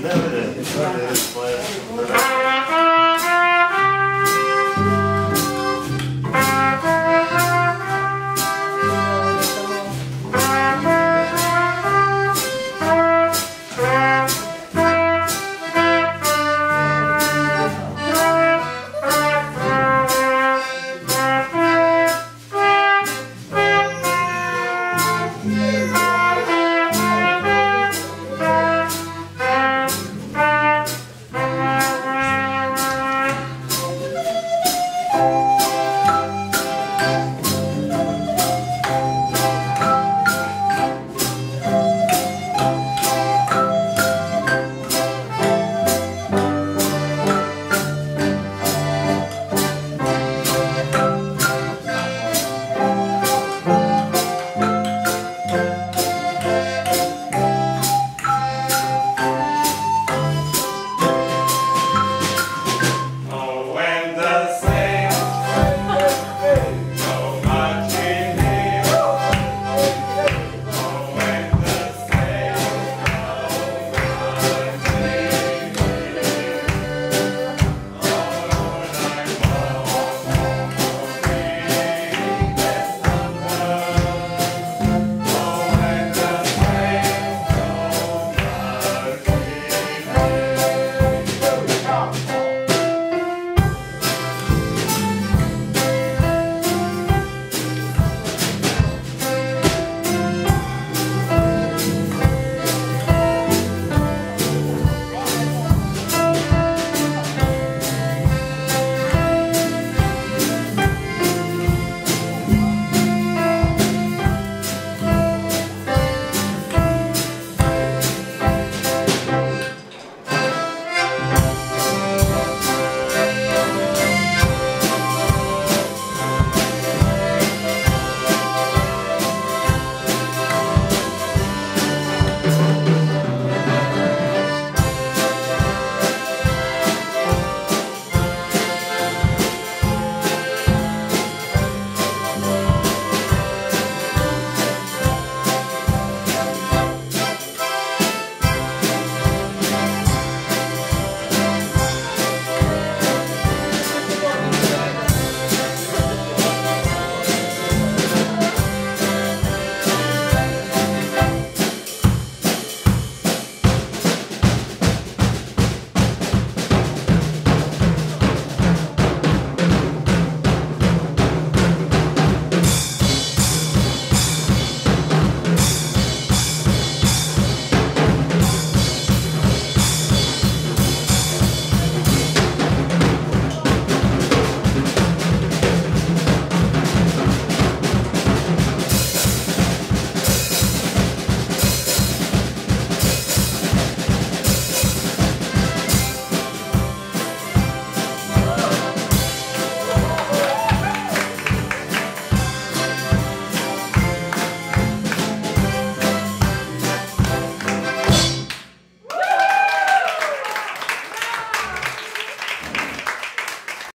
Never did, never did,